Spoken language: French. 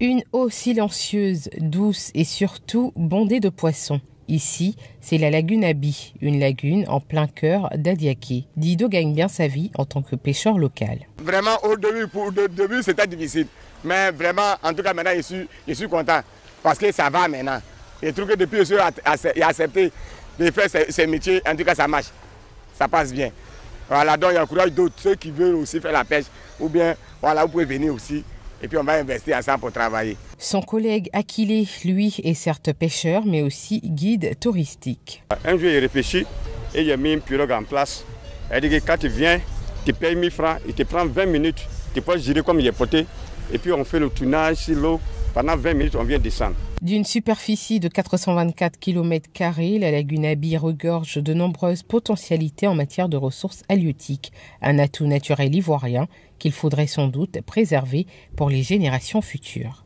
Une eau silencieuse, douce et surtout bondée de poissons. Ici, c'est la lagune Abi, une lagune en plein cœur d'Adiaké. Dido gagne bien sa vie en tant que pêcheur local. Vraiment, au début, pour, début c'était difficile. Mais vraiment, en tout cas, maintenant, je suis, je suis content parce que ça va maintenant. Je trouve que depuis que je suis accepté de faire ce, métier, en tout cas, ça marche. Ça passe bien. Voilà, donc j'encourage d'autres, ceux qui veulent aussi faire la pêche, ou bien, voilà, vous pouvez venir aussi et puis on va investir ensemble pour travailler. Son collègue Akile, lui, est certes pêcheur, mais aussi guide touristique. Un jour, il réfléchit et il a mis une pirogue en place. Elle dit que quand tu viens, tu payes 1000 francs, il te prend 20 minutes, tu peux gérer comme il est poté, et puis on fait le tournage sur l'eau. Pendant 20 minutes, on vient descendre. D'une superficie de 424 km, la lagune Abi regorge de nombreuses potentialités en matière de ressources halieutiques, un atout naturel ivoirien qu'il faudrait sans doute préserver pour les générations futures.